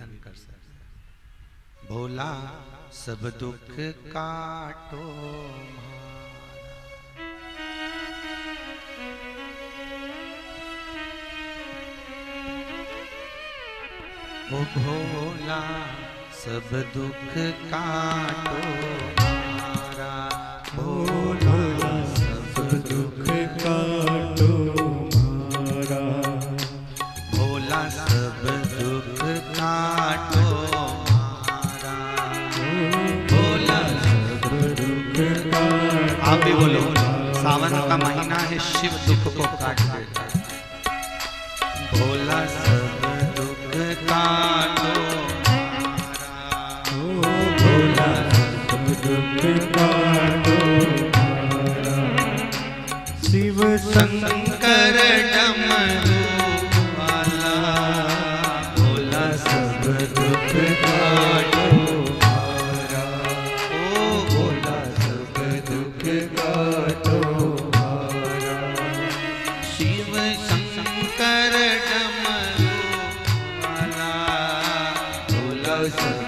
निवेदन कर सकते। भोला सब दुख काटो ओ भोला सब दुख काटो आप भी बोलो सावन का महीना है शिव दुख को काट देता है। भोला सब दुख काटो। भोला सब दुख काटो। शिव शंकर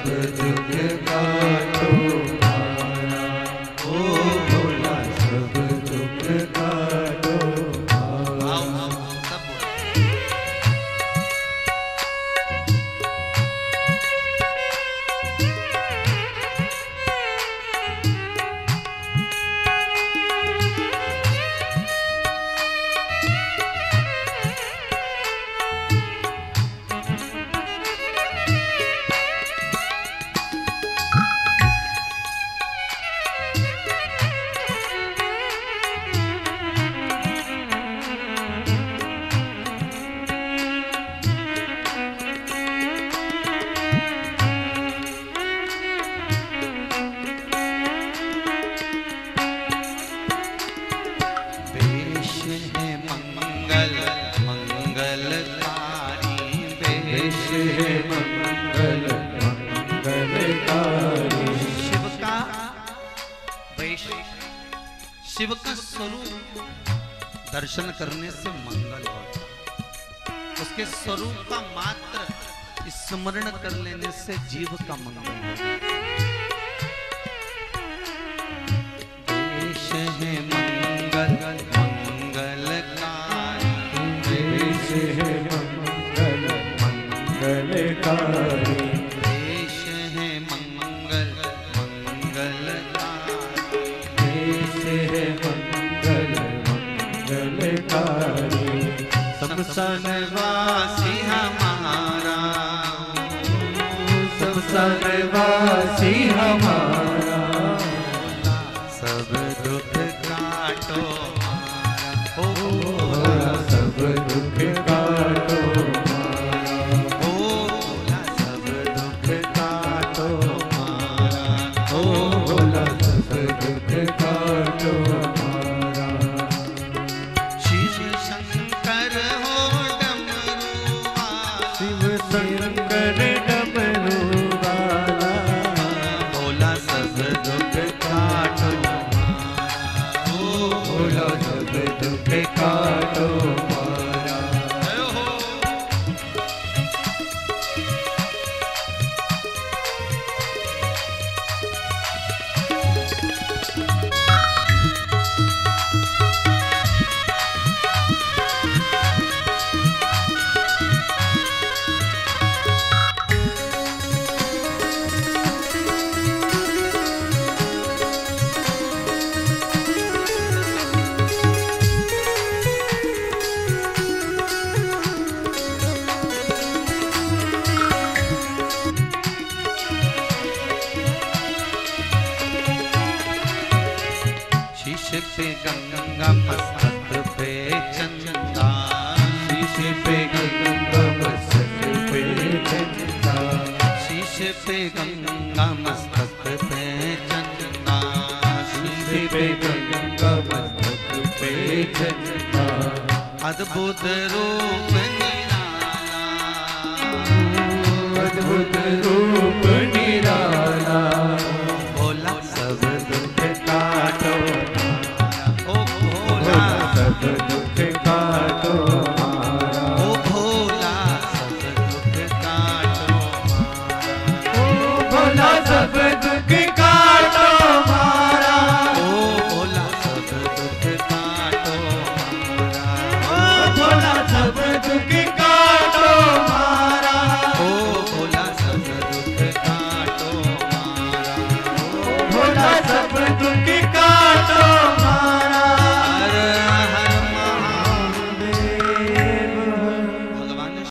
सब दुख शिव का शिव का स्वरूप दर्शन करने से मंगल होता उसके स्वरूप का मात्र स्मरण कर लेने से जीव का मंगल होता मंगलकारी। देश है मंगल मंगलकारी देश है मंगल मंगलकारी। सब सनवासी हमारा। सब सनवासी हमारा। गंगा मस्तक पे पे गंगा पे पे गंगा मस्तक पे गंगा मस्तक पे अद्भुत रूप निराला। अद्भुत रूप निराला।